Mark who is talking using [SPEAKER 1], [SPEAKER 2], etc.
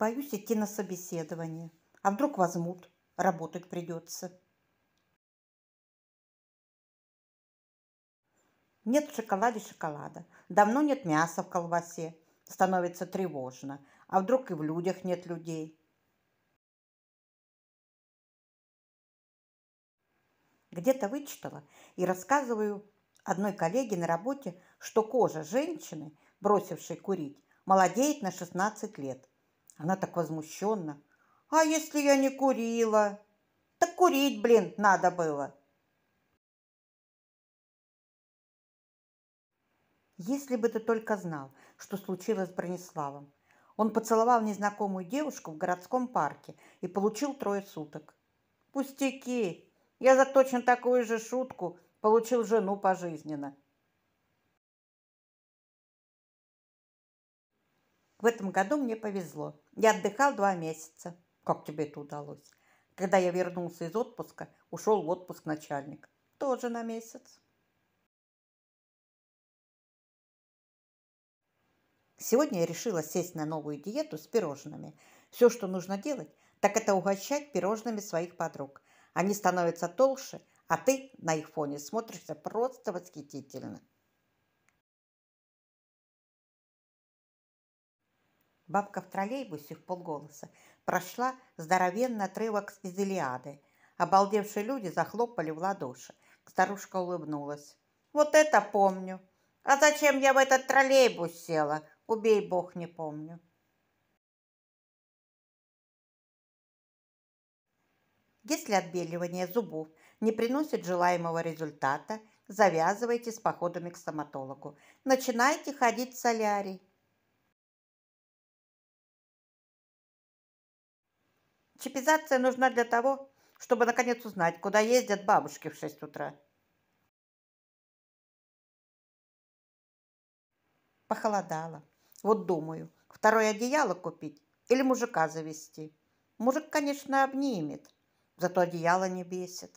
[SPEAKER 1] Боюсь идти на собеседование. А вдруг возьмут? Работать придется. Нет в шоколаде шоколада. Давно нет мяса в колбасе. Становится тревожно. А вдруг и в людях нет людей? Где-то вычитала и рассказываю одной коллеге на работе, что кожа женщины, бросившей курить, молодеет на 16 лет. Она так возмущенно. «А если я не курила?» «Так курить, блин, надо было!» Если бы ты только знал, что случилось с Брониславом. Он поцеловал незнакомую девушку в городском парке и получил трое суток. Пустяки! Я за точно такую же шутку получил жену пожизненно. В этом году мне повезло. Я отдыхал два месяца. Как тебе это удалось? Когда я вернулся из отпуска, ушел в отпуск начальник. Тоже на месяц. Сегодня я решила сесть на новую диету с пирожными. Все, что нужно делать, так это угощать пирожными своих подруг. Они становятся толще, а ты на их фоне смотришься просто восхитительно. Бабка в троллейбусе в полголоса прошла здоровенный отрывок из Илиады. Обалдевшие люди захлопали в ладоши. Старушка улыбнулась. «Вот это помню! А зачем я в этот троллейбус села? Убей бог, не помню. Если отбеливание зубов не приносит желаемого результата, завязывайте с походами к стоматологу. Начинайте ходить в солярий. Чипизация нужна для того, чтобы наконец узнать, куда ездят бабушки в 6 утра. Похолодало. Вот думаю, второе одеяло купить или мужика завести. Мужик, конечно, обнимет, зато одеяло не бесит.